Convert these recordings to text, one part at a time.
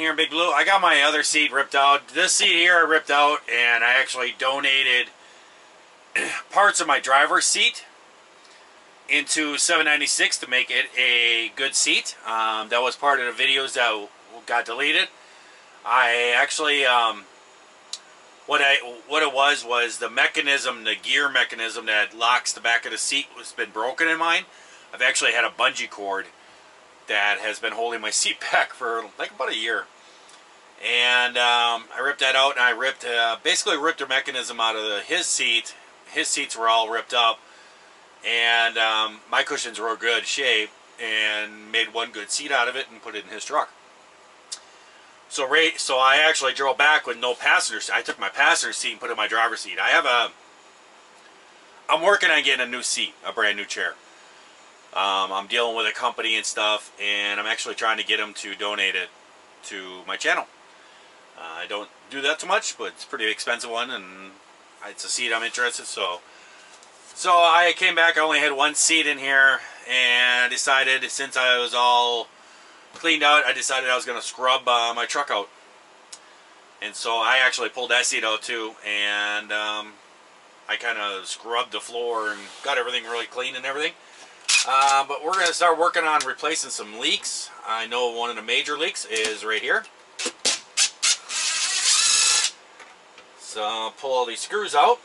in here in Big Blue. I got my other seat ripped out. This seat here I ripped out, and I actually donated parts of my driver's seat into 796 to make it a good seat. Um, that was part of the videos that got deleted. I actually, um, what I what it was was the mechanism, the gear mechanism that locks the back of the seat was been broken in mine. I've actually had a bungee cord that has been holding my seat back for like about a year. And um, I ripped that out and I ripped, uh, basically ripped the mechanism out of the, his seat. His seats were all ripped up. And um, my cushions were in good shape and made one good seat out of it and put it in his truck. So so I actually drove back with no passenger seat. I took my passenger seat and put it in my driver's seat. I have a, I'm working on getting a new seat, a brand new chair. Um, I'm dealing with a company and stuff, and I'm actually trying to get them to donate it to my channel. Uh, I don't do that too much, but it's a pretty expensive one, and it's a seat I'm interested. So, so I came back. I only had one seat in here, and decided since I was all cleaned out, I decided I was going to scrub uh, my truck out. And so I actually pulled that seat out too, and um, I kind of scrubbed the floor and got everything really clean and everything. Uh, but we're going to start working on replacing some leaks. I know one of the major leaks is right here. So pull all these screws out.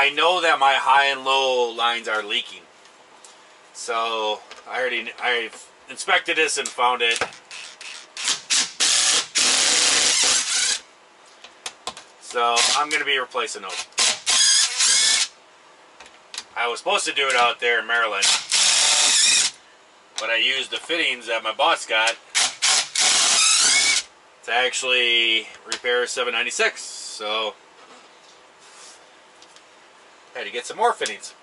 I know that my high and low lines are leaking. So I already I've inspected this and found it. So I'm going to be replacing those. I was supposed to do it out there in Maryland. But I used the fittings that my boss got to actually repair 796. So had to get some more fittings.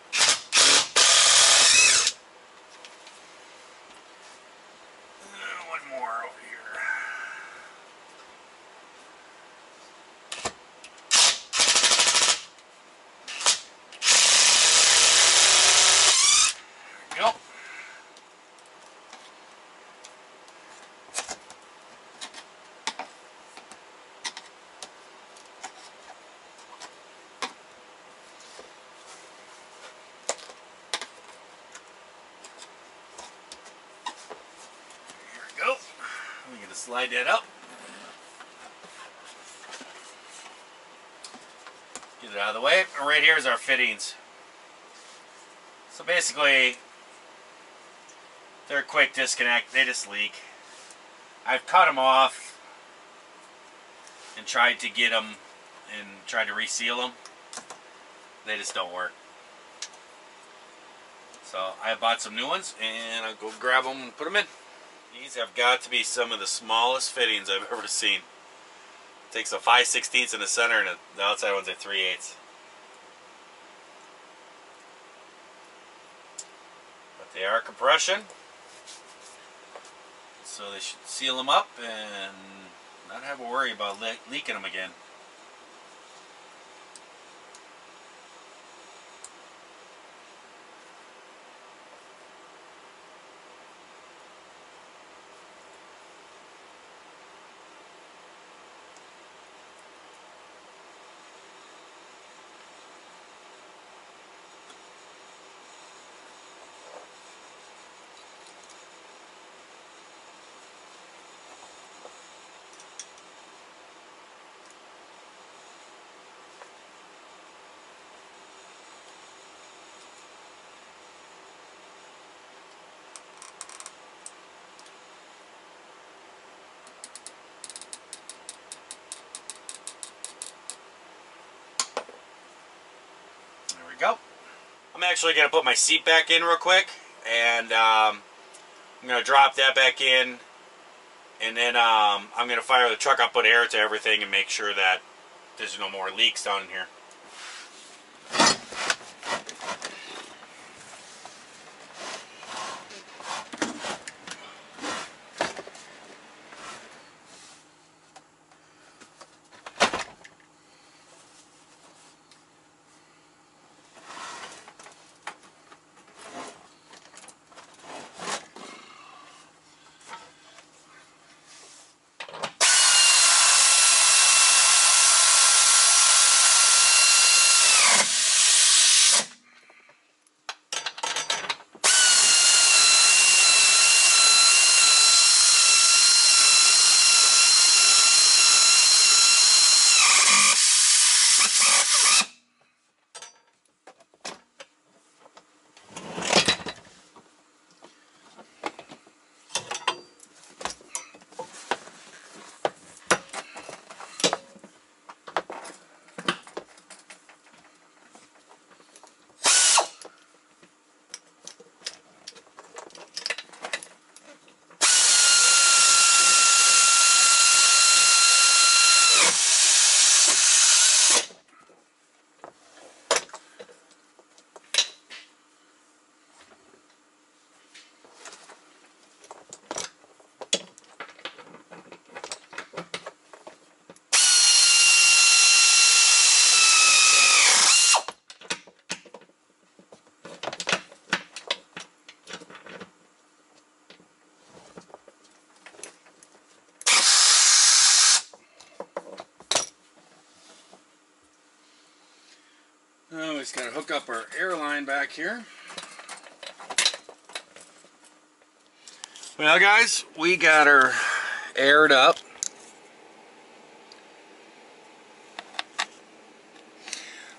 Slide that up. Get it out of the way. Right here is our fittings. So basically, they're a quick disconnect. They just leak. I've cut them off and tried to get them and tried to reseal them. They just don't work. So I bought some new ones and I'll go grab them and put them in. These have got to be some of the smallest fittings I've ever seen. It takes a 5 16 in the center and the outside one's a 3 8 But they are compression. So they should seal them up and not have to worry about le leaking them again. go. I'm actually going to put my seat back in real quick. And um, I'm going to drop that back in. And then um, I'm going to fire the truck up, put air to everything, and make sure that there's no more leaks down in here. Just got to hook up our airline back here. Well, guys, we got her aired up.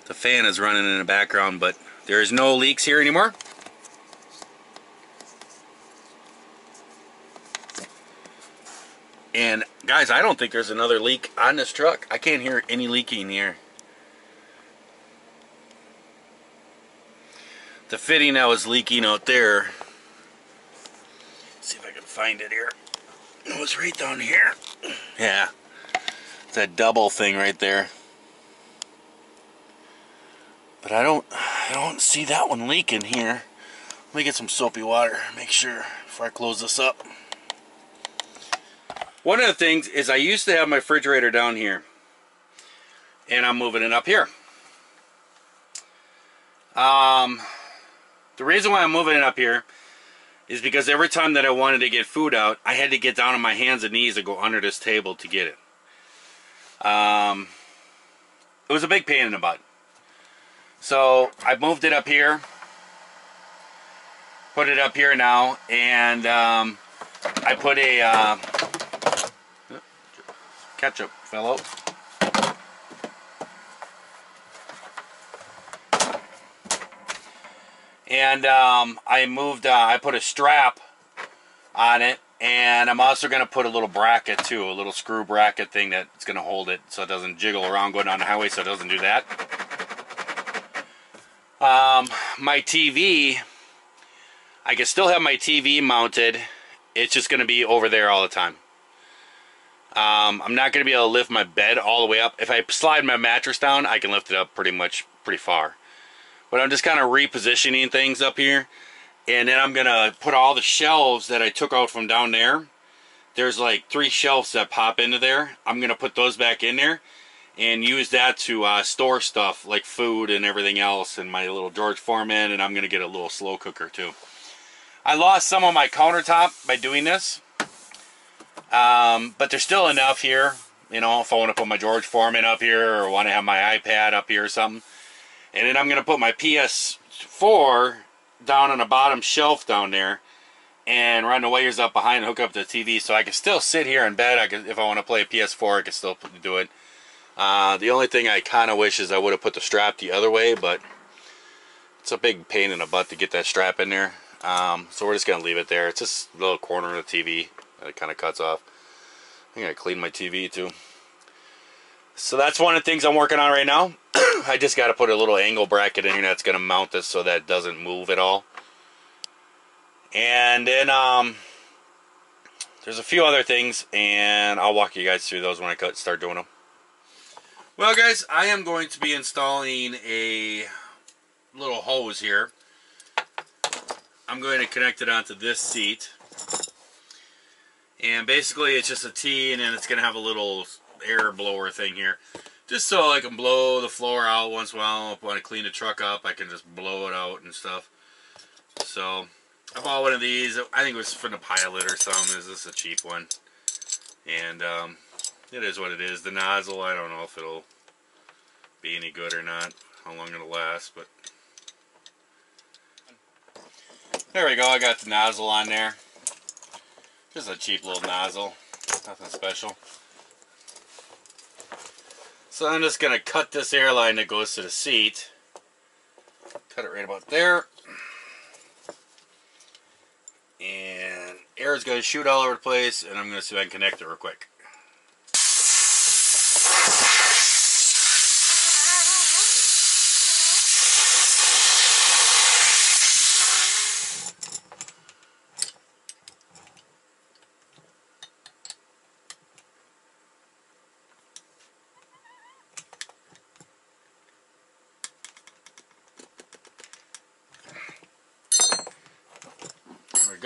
The fan is running in the background, but there's no leaks here anymore. And guys, I don't think there's another leak on this truck. I can't hear any leaking here. The fitting that was leaking out there Let's see if I can find it here. It was right down here. Yeah. It's that double thing right there. But I don't I don't see that one leaking here. Let me get some soapy water, make sure before I close this up. One of the things is I used to have my refrigerator down here. And I'm moving it up here. Um, the reason why I'm moving it up here is because every time that I wanted to get food out, I had to get down on my hands and knees and go under this table to get it. Um, it was a big pain in the butt. So I moved it up here, put it up here now, and um, I put a uh, ketchup fell and um, I moved uh, I put a strap on it and I'm also going to put a little bracket too a little screw bracket thing that's going to hold it so it doesn't jiggle around going down the highway so it doesn't do that. Um, my TV I can still have my TV mounted. It's just going to be over there all the time. Um, I'm not going to be able to lift my bed all the way up. If I slide my mattress down I can lift it up pretty much pretty far but I'm just kind of repositioning things up here. And then I'm going to put all the shelves that I took out from down there. There's like three shelves that pop into there. I'm going to put those back in there and use that to uh, store stuff like food and everything else and my little George Foreman and I'm going to get a little slow cooker too. I lost some of my countertop by doing this. Um, but there's still enough here, you know, if I want to put my George Foreman up here or want to have my iPad up here or something. And then I'm going to put my PS4 down on the bottom shelf down there and run the wires up behind and hook up the TV so I can still sit here in bed. I can, if I want to play a PS4, I can still do it. Uh, the only thing I kind of wish is I would have put the strap the other way, but it's a big pain in the butt to get that strap in there. Um, so we're just going to leave it there. It's just a little corner of the TV that it kind of cuts off. I think I cleaned my TV too. So that's one of the things I'm working on right now. I just got to put a little angle bracket in here that's going to mount this so that it doesn't move at all. And then um, there's a few other things, and I'll walk you guys through those when I start doing them. Well, guys, I am going to be installing a little hose here. I'm going to connect it onto this seat. And basically, it's just a T, and then it's going to have a little air blower thing here. Just so I can blow the floor out once in a while. If I want to clean the truck up, I can just blow it out and stuff. So, I bought one of these. I think it was from the pilot or something. Is this is a cheap one. And, um, it is what it is. The nozzle, I don't know if it'll be any good or not. How long it'll last, but... There we go, I got the nozzle on there. Just a cheap little nozzle. Nothing special. So I'm just going to cut this airline that goes to the seat. Cut it right about there. And air is going to shoot all over the place, and I'm going to see if I can connect it real quick.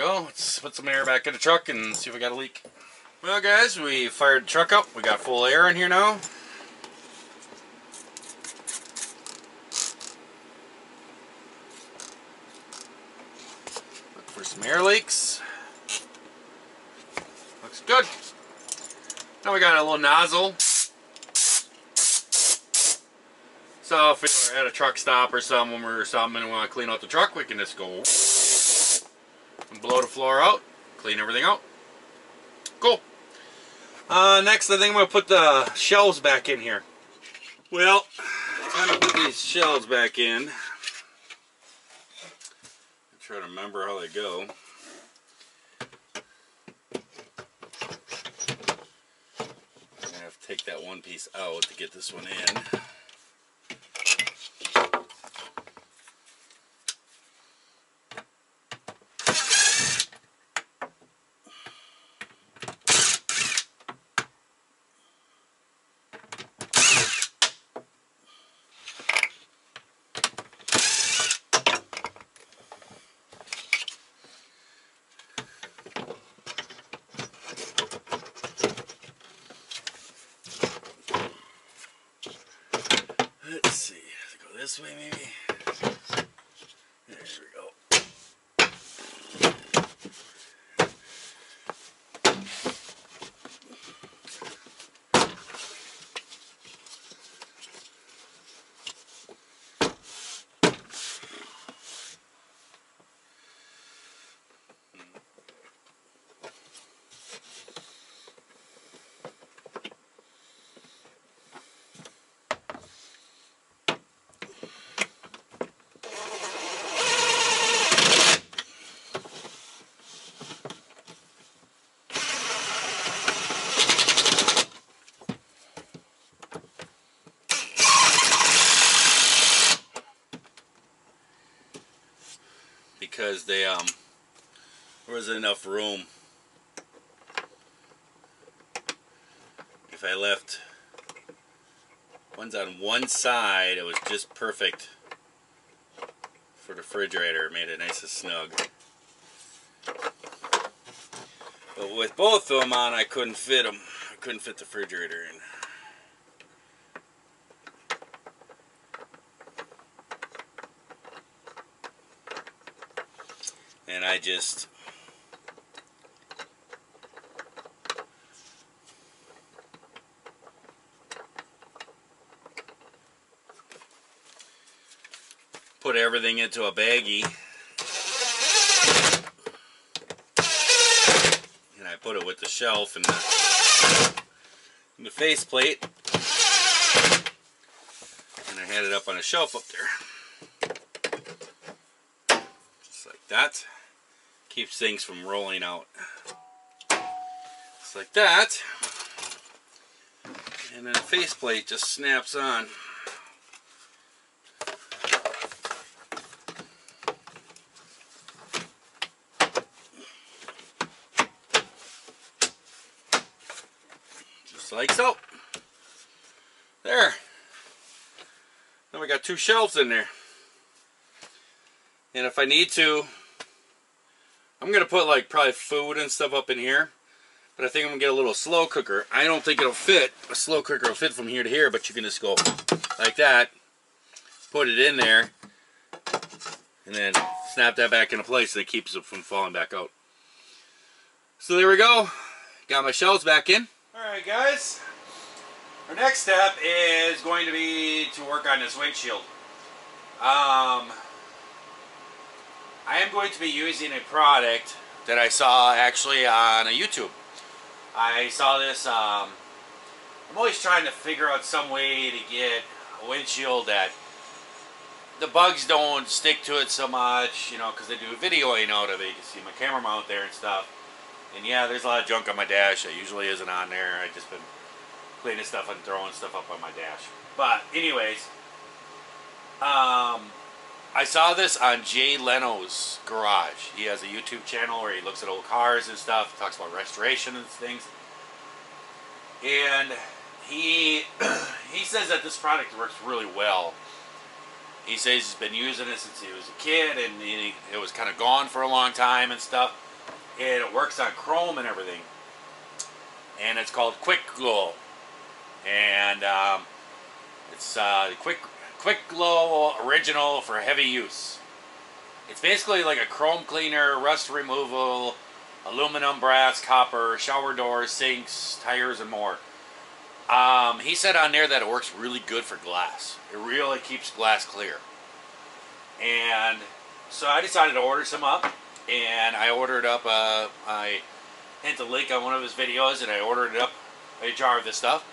go. Let's put some air back in the truck and see if we got a leak. Well guys, we fired the truck up. We got full air in here now. Look for some air leaks. Looks good. Now we got a little nozzle. So stuff or at a truck stop or something or something and want to clean out the truck, we can just go blow the floor out, clean everything out. Cool. Uh, next, I think I'm going to put the shelves back in here. Well, time to put these shelves back in. Try to remember how they go. I have to take that one piece out to get this one in. this way maybe. There we go. Because they um there wasn't enough room. If I left ones on one side it was just perfect for the refrigerator. Made it nice and snug. But with both of them on I couldn't fit them I couldn't fit the refrigerator in and I just put everything into a baggie. And I put it with the shelf and the, and the faceplate. And I had it up on a shelf up there. Just like that keeps things from rolling out. Just like that. And then the faceplate just snaps on. Just like so. There. Then we got two shelves in there. And if I need to, I'm going to put like probably food and stuff up in here. But I think I'm going to get a little slow cooker. I don't think it'll fit. A slow cooker will fit from here to here, but you can just go like that. Put it in there. And then snap that back into place so it keeps it from falling back out. So there we go. Got my shelves back in. Alright guys. Our next step is going to be to work on this windshield. Um, I am going to be using a product that I saw actually on a YouTube. I saw this, um, I'm always trying to figure out some way to get a windshield that the bugs don't stick to it so much, you know, because they do a videoing out of it. You can see my camera mount there and stuff. And yeah, there's a lot of junk on my dash that usually isn't on there. I've just been cleaning stuff and throwing stuff up on my dash. But anyways, um, I saw this on Jay Leno's Garage. He has a YouTube channel where he looks at old cars and stuff, talks about restoration and things. And he he says that this product works really well. He says he's been using it since he was a kid, and he, it was kind of gone for a long time and stuff. And it works on chrome and everything. And it's called Quick Glo, and um, it's uh, quick Quick Glo Original for heavy use. It's basically like a chrome cleaner, rust removal, aluminum, brass, copper, shower doors, sinks, tires, and more. Um, he said on there that it works really good for glass. It really keeps glass clear. And so I decided to order some up, and I ordered up. Uh, I hit the link on one of his videos, and I ordered up a jar of this stuff.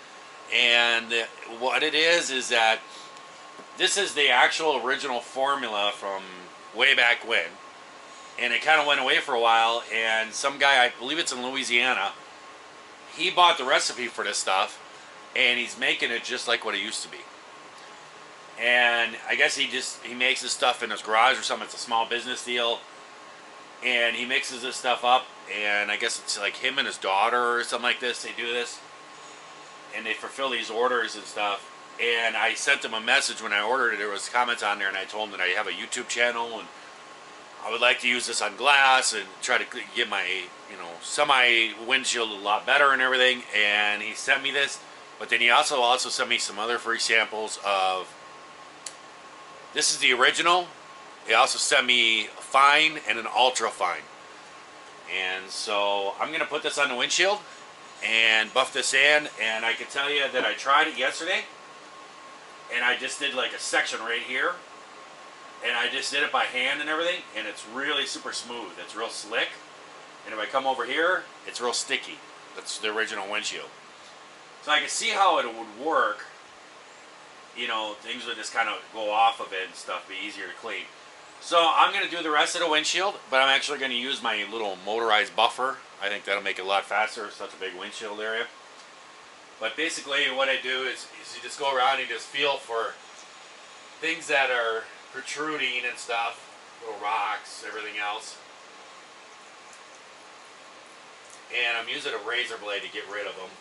And what it is is that this is the actual original formula from way back when, and it kind of went away for a while. And some guy, I believe it's in Louisiana, he bought the recipe for this stuff, and he's making it just like what it used to be. And I guess he just he makes this stuff in his garage or something. It's a small business deal, and he mixes this stuff up. And I guess it's like him and his daughter or something like this. They do this, and they fulfill these orders and stuff. And I sent him a message when I ordered it. There was comments on there, and I told him that I have a YouTube channel and I would like to use this on glass and try to get my you know semi windshield a lot better and everything. And he sent me this, but then he also also sent me some other free samples of. This is the original. He also sent me a fine and an ultra fine. And so I'm gonna put this on the windshield and buff this in. And I can tell you that I tried it yesterday, and I just did like a section right here and I just did it by hand and everything, and it's really super smooth. It's real slick. And if I come over here, it's real sticky. That's the original windshield. So I can see how it would work. You know, things would just kind of go off of it and stuff, be easier to clean. So I'm to do the rest of the windshield, but I'm actually to use my little motorized buffer. I think that'll make it a lot faster. Such a big windshield area. But basically what I do is, is you just go around and just feel for things that are protruding and stuff, little rocks, everything else. And I'm using a razor blade to get rid of them.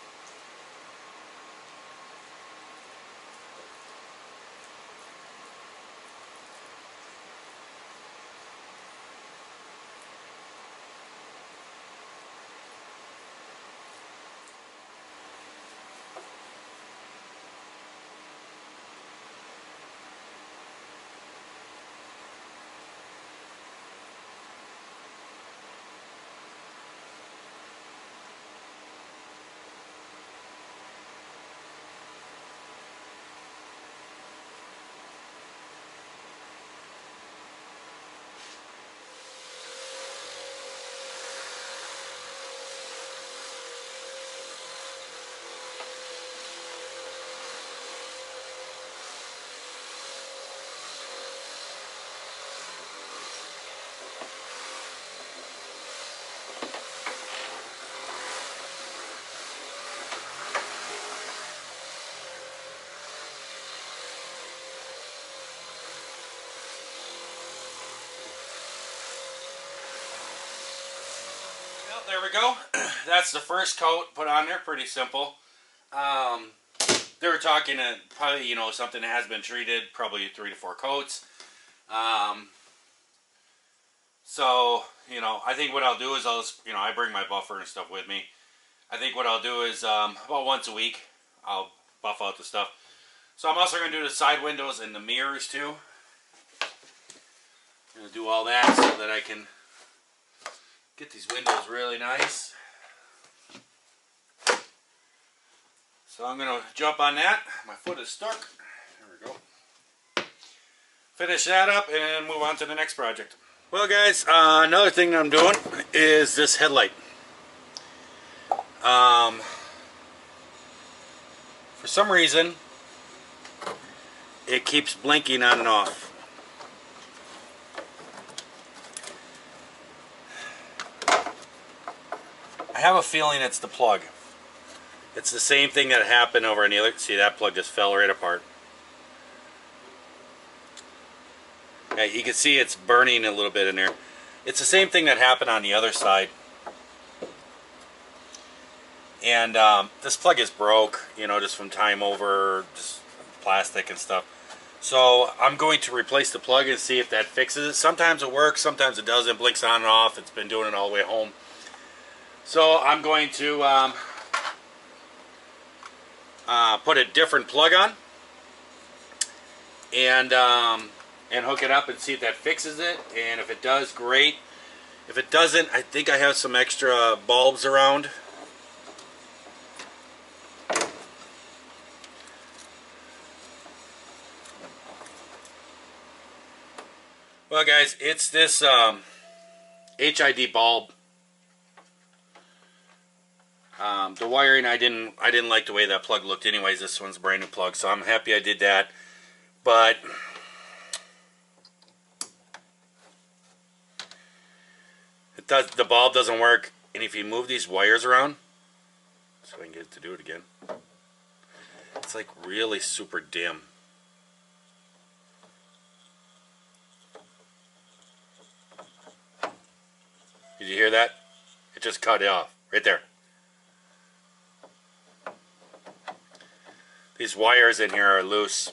there go. That's the first coat put on there. Pretty simple. Um, they were talking uh, probably, you know, something that has been treated, probably three to four coats. Um, so, you know, I think what I'll do is I'll, you know, I bring my buffer and stuff with me. I think what I'll do is um, about once a week, I'll buff out the stuff. So I'm also going to do the side windows and the mirrors too. I'm going to do all that so that I can Get these windows really nice. So I'm going to jump on that. My foot is stuck. There we go. Finish that up and move on to the next project. Well guys, uh, another thing I'm doing is this headlight. Um, for some reason, it keeps blinking on and off. I have a feeling it's the plug. It's the same thing that happened over on the other. See, that plug just fell right apart. Yeah, you can see it's burning a little bit in there. It's the same thing that happened on the other side. And um, this plug is broke, you know, just from time over, just plastic and stuff. So I'm going to replace the plug and see if that fixes it. Sometimes it works, sometimes it doesn't. Blinks on and off. It's been doing it all the way home. So I'm going to um, uh, put a different plug on and um, and hook it up and see if that fixes it. And if it does, great. If it doesn't, I think I have some extra bulbs around. Well guys, it's this um, HID bulb um, the wiring, I didn't, I didn't like the way that plug looked. Anyways, this one's a brand new plug, so I'm happy I did that. But it does. The bulb doesn't work, and if you move these wires around, so I can get it to do it again, it's like really super dim. Did you hear that? It just cut it off. Right there. These wires in here are loose.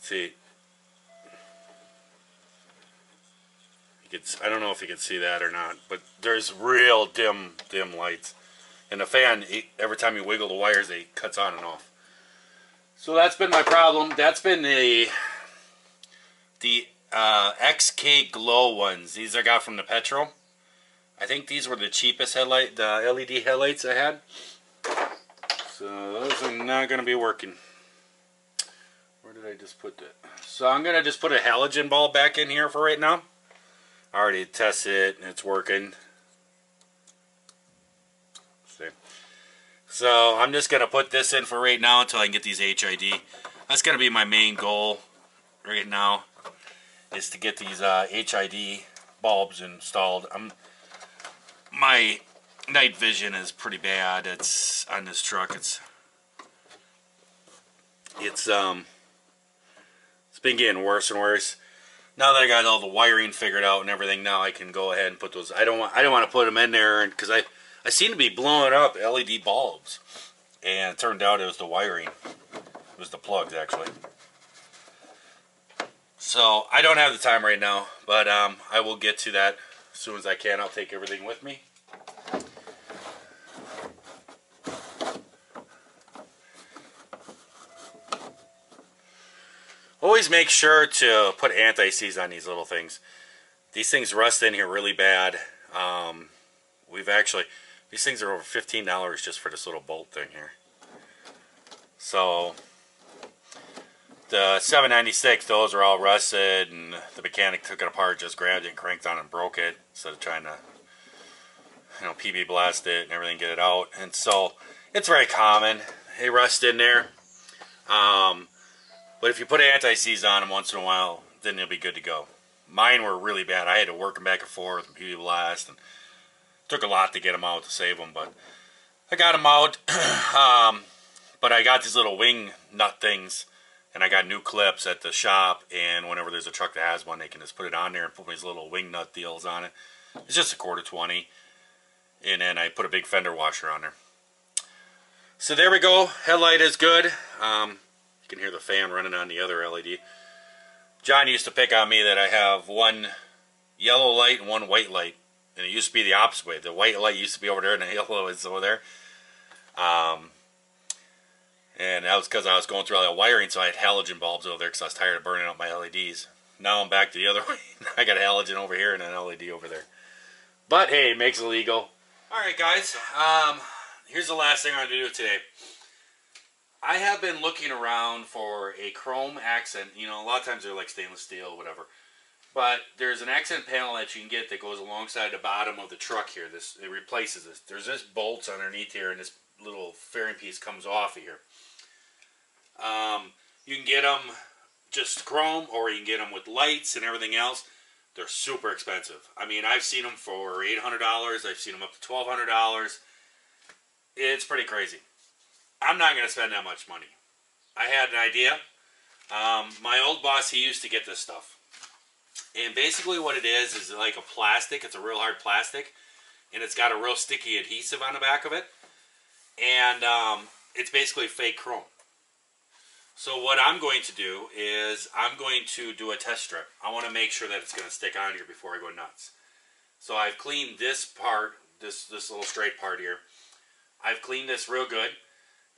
see. You could, I don't know if you can see that or not, but there's real dim, dim lights. And the fan, every time you wiggle the wires, it cuts on and off. So that's been my problem. That's been the the uh, XK Glow ones. These I got from the Petro. I think these were the cheapest headlight, the LED headlights I had. So those are not going to be working. Where did I just put that? So I'm going to just put a halogen bulb back in here for right now. I already tested it and it's working. See. So I'm just going to put this in for right now until I can get these HID. That's going to be my main goal right now is to get these uh, HID bulbs installed. I'm, my night vision is pretty bad. It's on this truck. It's it's um it's been getting worse and worse. Now that I got all the wiring figured out and everything, now I can go ahead and put those. I don't want. I don't want to put them in there because I I seem to be blowing up LED bulbs, and it turned out it was the wiring. It was the plugs actually. So I don't have the time right now, but um, I will get to that as soon as I can. I'll take everything with me. Always make sure to put anti-seize on these little things. These things rust in here really bad. Um, we've actually, these things are over $15 just for this little bolt thing here. So, the 796, those are all rusted, and the mechanic took it apart, just grabbed it and cranked on and broke it, instead of trying to, you know, PB blast it and everything, get it out. And so, it's very common. They rust in there. Um, but if you put anti-seize on them once in a while, then they'll be good to go. Mine were really bad. I had to work them back and forth and PB blast, and took a lot to get them out to save them. But I got them out. um, but I got these little wing nut things, and I got new clips at the shop. And whenever there's a truck that has one, they can just put it on there and put these little wing nut deals on it. It's just a quarter twenty, and then I put a big fender washer on there. So there we go. Headlight is good. Um, you can hear the fan running on the other LED. John used to pick on me that I have one yellow light and one white light. And it used to be the opposite way. The white light used to be over there and the yellow is over there. Um, and that was because I was going through all that wiring, so I had halogen bulbs over there because I was tired of burning out my LEDs. Now I'm back to the other way. I got a halogen over here and an LED over there. But hey, it makes it legal. Alright guys, um, here's the last thing I'm going to do today. I have been looking around for a chrome accent. You know, a lot of times they're like stainless steel, whatever. But there's an accent panel that you can get that goes alongside the bottom of the truck here. This it replaces this. There's this bolts underneath here, and this little fairing piece comes off of here. Um, you can get them just chrome, or you can get them with lights and everything else. They're super expensive. I mean, I've seen them for $800. I've seen them up to $1,200. It's pretty crazy. I'm not going to spend that much money. I had an idea. Um, my old boss, he used to get this stuff. And basically what it is, is like a plastic. It's a real hard plastic. And it's got a real sticky adhesive on the back of it. And um, it's basically fake chrome. So what I'm going to do is I'm going to do a test strip. I want to make sure that it's going to stick on here before I go nuts. So I've cleaned this part, this, this little straight part here. I've cleaned this real good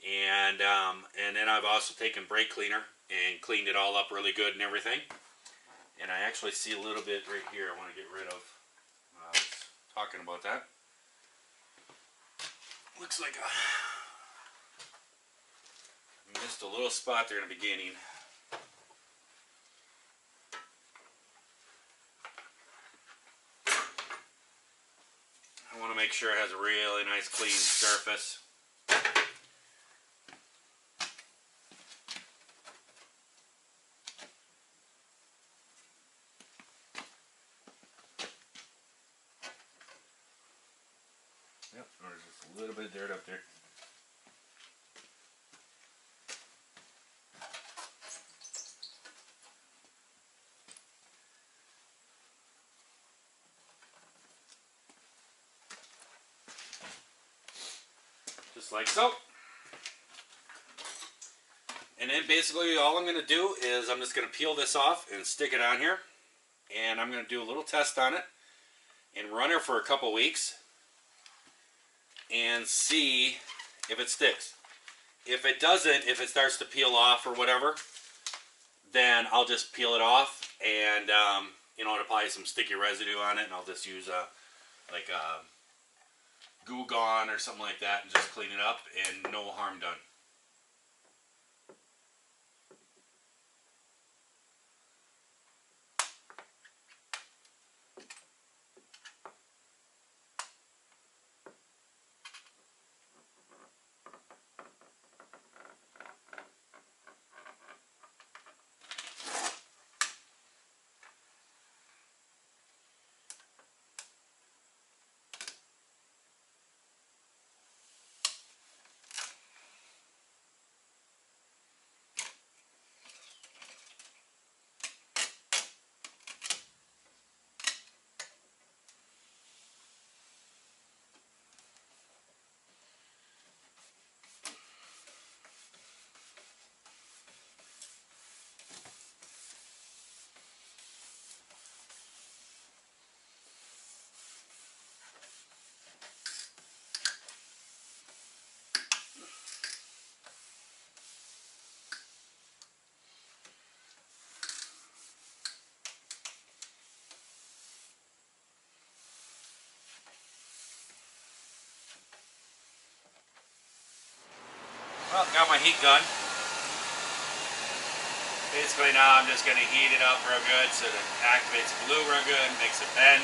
And um, and then I've also taken brake cleaner and cleaned it all up really good and everything. And I actually see a little bit right here I want to get rid of. I was talking about that. Looks like I missed a little spot there in the beginning. I want to make sure it has a really nice clean surface. Yep, there's just a little bit of dirt up there. Just like so. And then basically all I'm going to do is I'm just going to peel this off and stick it on here. And I'm going to do a little test on it and run her for a couple weeks and see if it sticks. If it doesn't, if it starts to peel off or whatever, then I'll just peel it off and um, you know, apply some sticky residue on it and I'll just use a like a Goo Gone or something like that and just clean it up and no harm done. Got my heat gun. Basically now I'm just going to heat it up real good so that it activates glue real good, makes it bend.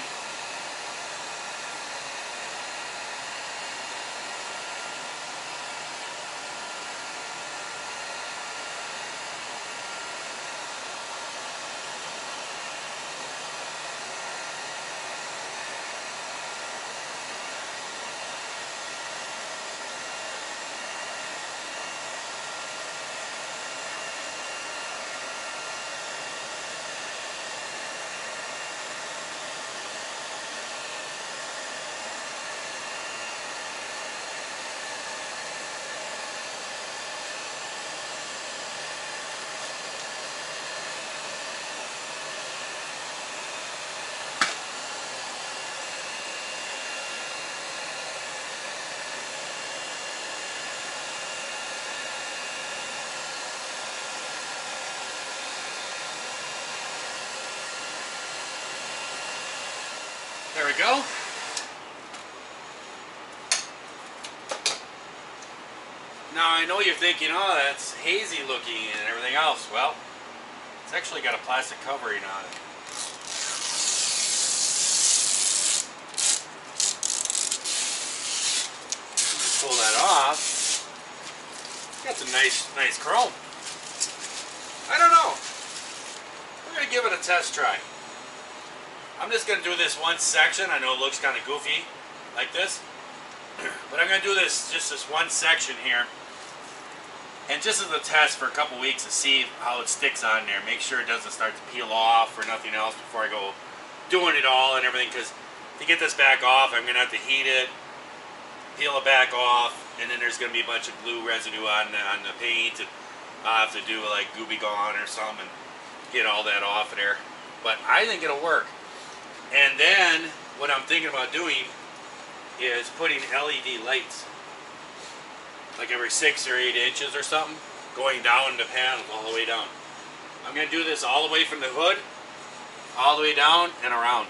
There we go. Now I know you're thinking, oh, that's hazy looking and everything else. Well, it's actually got a plastic covering on it. Pull that off. Got some nice, nice chrome. I don't know. We're gonna give it a test try. I'm just going to do this one section. I know it looks kind of goofy like this. But I'm going to do this, just this one section here. And just as a test for a couple weeks to see how it sticks on there. Make sure it doesn't start to peel off or nothing else before I go doing it all and everything. Because to get this back off, I'm going to have to heat it, peel it back off, and then there's going to be a bunch of glue residue on the, on the paint. And I'll have to do like Gooby Gone or something and get all that off of there. But I think it'll work. And then what I'm thinking about doing is putting LED lights like every six or eight inches or something, going down the panels all the way down. I'm gonna do this all the way from the hood, all the way down and around.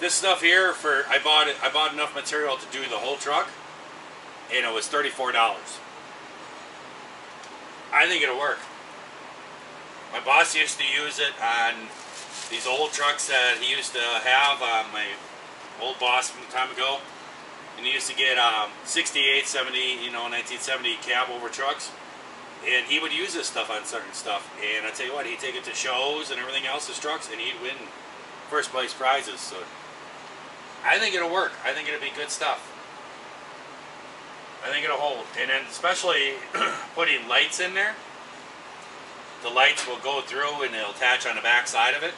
This stuff here for I bought it. I bought enough material to do the whole truck, and it was thirty-four dollars. I think it'll work. My boss used to use it on these old trucks that he used to have. Uh, my old boss from a time ago, and he used to get um, 68, 70, you know, 1970 cab over trucks. And he would use this stuff on certain stuff. And I tell you what, he'd take it to shows and everything else, his trucks, and he'd win first place prizes. So I think it'll work. I think it'll be good stuff. I think it'll hold. And then especially putting lights in there, the lights will go through and they'll attach on the back side of it.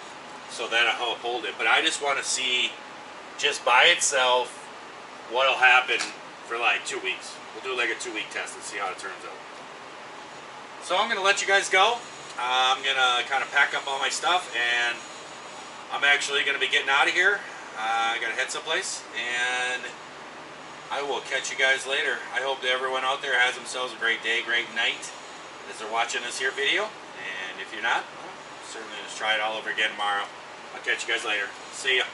So that'll help hold it. But I just want to see, just by itself, what'll happen for like two weeks. We'll do like a two week test and see how it turns out. So I'm going to let you guys go. Uh, I'm going to kind of pack up all my stuff and I'm actually going to be getting out of here. Uh, I got to head someplace and I will catch you guys later. I hope that everyone out there has themselves a great day, great night as they're watching this here video. And if you're not, well, certainly just try it all over again tomorrow. I'll catch you guys later. See ya.